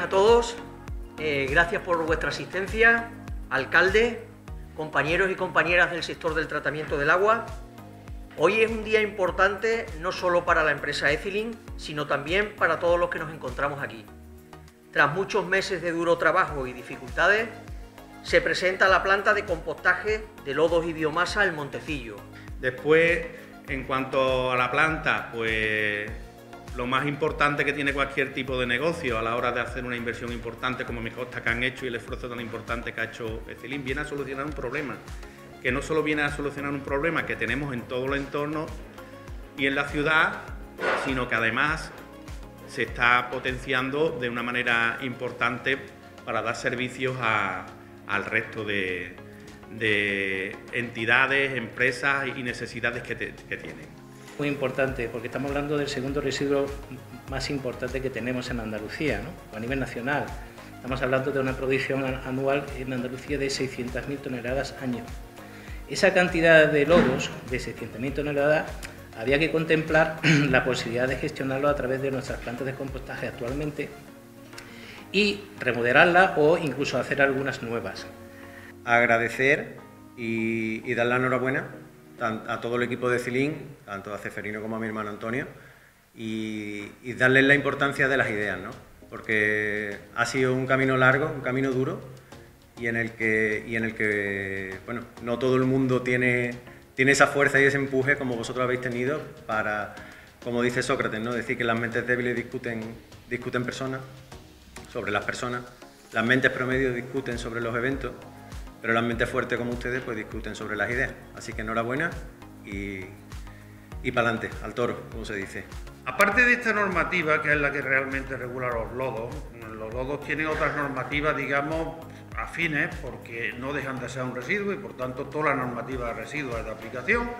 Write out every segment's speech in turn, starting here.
a todos. Eh, gracias por vuestra asistencia, alcalde, compañeros y compañeras del sector del tratamiento del agua. Hoy es un día importante no solo para la empresa Ethylene, sino también para todos los que nos encontramos aquí. Tras muchos meses de duro trabajo y dificultades, se presenta la planta de compostaje de lodos y biomasa El Montecillo. Después, en cuanto a la planta, pues lo más importante que tiene cualquier tipo de negocio a la hora de hacer una inversión importante como mi costa que han hecho y el esfuerzo tan importante que ha hecho Ethylene, viene a solucionar un problema, que no solo viene a solucionar un problema que tenemos en todo el entorno y en la ciudad, sino que además se está potenciando de una manera importante para dar servicios al resto de, entidades, empresas y necesidades que, tienen. Muy importante, porque estamos hablando del segundo residuo más importante que tenemos en Andalucía, a nivel nacional. Estamos hablando de una producción anual en Andalucía de 600.000 toneladas año. Esa cantidad de lodos de 600.000 toneladas había que contemplar la posibilidad de gestionarlo a través de nuestras plantas de compostaje actualmente y remodelarla o incluso hacer algunas nuevas. Agradecer y, dar la enhorabuena a todo el equipo de Cilín, tanto a Ceferino como a mi hermano Antonio, y, y darles la importancia de las ideas, ¿no? porque ha sido un camino largo, un camino duro, y en el que, y en el que bueno, no todo el mundo tiene tiene esa fuerza y ese empuje como vosotros habéis tenido para, como dice Sócrates, ¿no? decir que las mentes débiles discuten, discuten personas, sobre las personas, las mentes promedio discuten sobre los eventos, pero las mentes fuertes como ustedes pues discuten sobre las ideas. Así que enhorabuena y, y para adelante, al toro, como se dice. Aparte de esta normativa, que es la que realmente regula los lodos, los lodos tienen otras normativas, digamos, afines porque no dejan de ser un residuo y por tanto toda la normativa de residuos es de aplicación.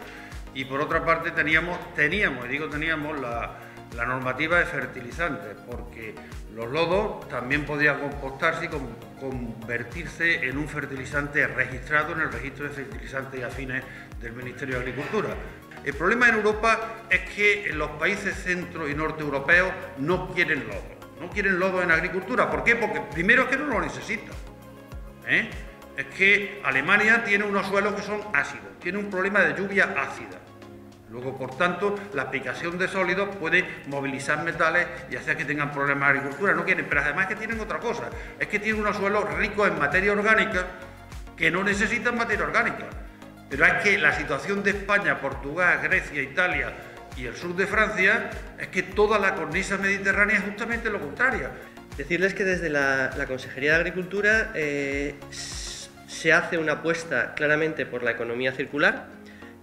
Y por otra parte teníamos, teníamos y digo teníamos, la, la normativa de fertilizantes, porque los lodos también podían compostarse y convertirse en un fertilizante registrado en el registro de fertilizantes y afines del Ministerio de Agricultura. El problema en Europa es que los países centro y norte europeos no quieren lodo, no quieren lodo en agricultura. ¿Por qué? Porque primero es que no lo necesitan. ¿eh? Es que Alemania tiene unos suelos que son ácidos, tiene un problema de lluvia ácida. Luego, por tanto, la aplicación de sólidos puede movilizar metales y hacer que tengan problemas de agricultura. No quieren, pero además que tienen otra cosa. Es que tienen unos suelos ricos en materia orgánica que no necesitan materia orgánica. Pero es que la situación de España, Portugal, Grecia, Italia y el sur de Francia es que toda la cornisa mediterránea es justamente lo contrario. Decirles que desde la, Consejería de Agricultura eh, se hace una apuesta claramente por la economía circular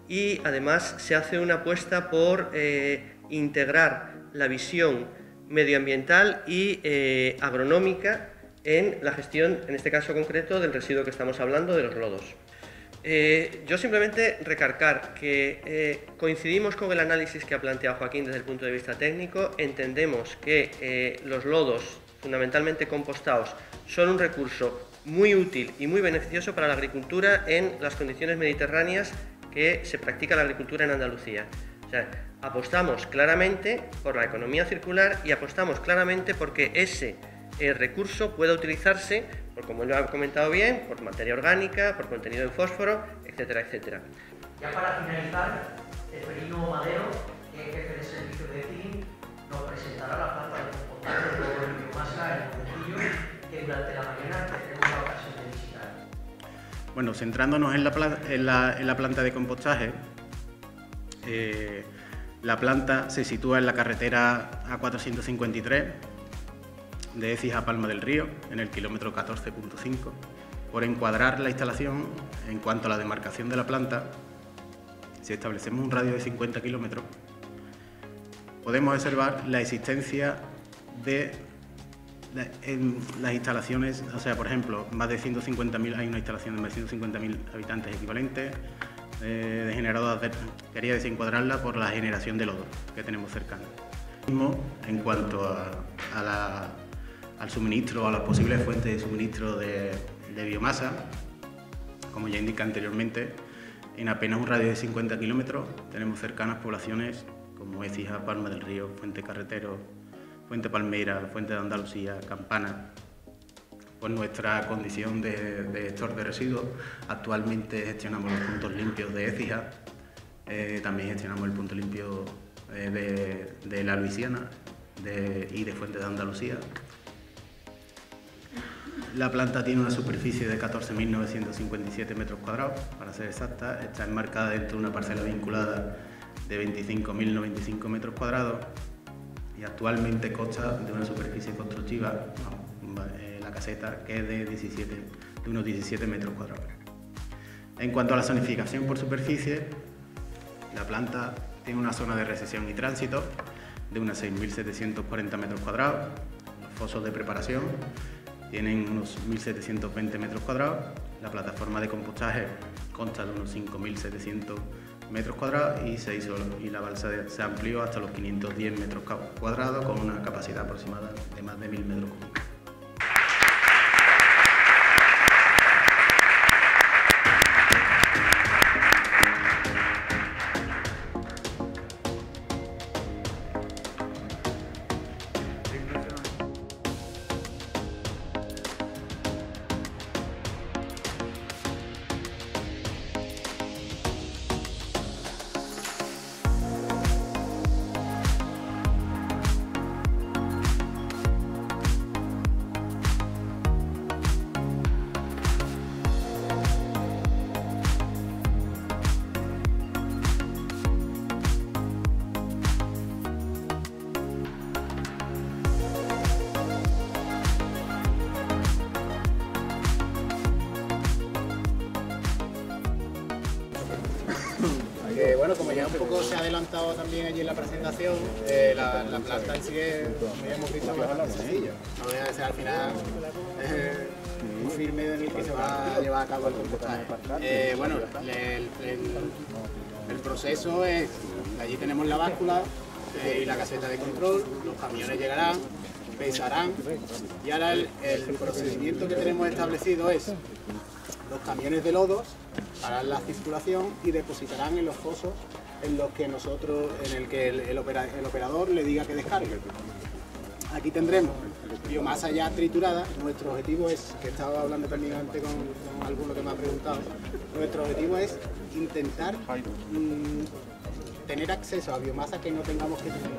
y además se hace una apuesta por eh, integrar la visión medioambiental y eh, agronómica en la gestión, en este caso concreto, del residuo que estamos hablando, de los lodos. yo simplemente recargar que coincidimos con el análisis que ha planteado Joaquín desde el punto de vista técnico, entendemos que los lodos fundamentalmente compostados, son un recurso muy útil y muy beneficioso para la agricultura en las condiciones mediterráneas que se practica la agricultura en Andalucía. apostamos claramente por la economía circular y apostamos claramente porque ese eh, recurso pueda utilizarse, por como lo ha comentado bien, por materia orgánica, por contenido en fósforo, etcétera, etcétera. Ya para finalizar, Ferino Madero, que es jefe de servicio de CIN, nos presentará la planta de compostaje Bueno, centrándonos en la, planta de compostaje, eh, la planta se sitúa en la carretera A453 de Ecija a Palma del Río, en el kilómetro 14.5. Por encuadrar la instalación en cuanto a la demarcación de la planta, si establecemos un radio de 50 kilómetros, podemos observar la existencia de en las instalaciones, o sea, por ejemplo, más de 150.000, hay una instalación de más de 150.000 habitantes equivalentes eh, de generadoras, quería desencuadrarla por la generación de lodo que tenemos cercano. En cuanto al suministro, a las posibles fuentes de suministro de, biomasa, como ya indica anteriormente, en apenas un radio de 50 kilómetros tenemos cercanas poblaciones como Ecija, Palma del Río, Fuente Carretero, Fuente Palmeira, Fuente de Andalucía, Campana. Por nuestra condición de, gestor de residuos, actualmente gestionamos los puntos limpios de Écija, eh, también gestionamos el punto limpio eh, de, la Luisiana y de Fuente de Andalucía. La planta tiene una superficie de 14.957 metros cuadrados, para ser exacta. Está enmarcada dentro de una parcela vinculada de 25.095 metros cuadrados y actualmente consta de una superficie constructiva, eh, la caseta, que es de, 17, de unos 17 metros cuadrados. En cuanto a la zonificación por superficie, la planta tiene una zona de recesión y tránsito de unos 6.740 metros cuadrados, los fosos de preparación tienen unos 1.720 metros cuadrados, la plataforma de compostaje consta de unos 5.700 metros cuadrados y, se hizo, y la balsa se amplió hasta los 510 metros cuadrados con una capacidad aproximada de más de 1.000 metros cúbicos. Adelantado también allí en la presentación, eh, la, planta en sí es, como ya hemos visto, bastante sencillo. No voy a al final eh, firme en el que se va a llevar a cabo el compostaje. Eh, bueno, el, proceso es, allí tenemos la báscula y la caseta de control, los camiones llegarán, pesarán y ahora el procedimiento que tenemos establecido es los camiones de lodos harán la circulación y depositarán en los fosos en los que nosotros, en el que el, operador le diga que descargue. Aquí tendremos biomasa ya triturada. Nuestro objetivo es, que estaba hablando también antes con, alguno que me ha preguntado, nuestro objetivo es intentar mm, tener acceso a biomasa que no tengamos que tener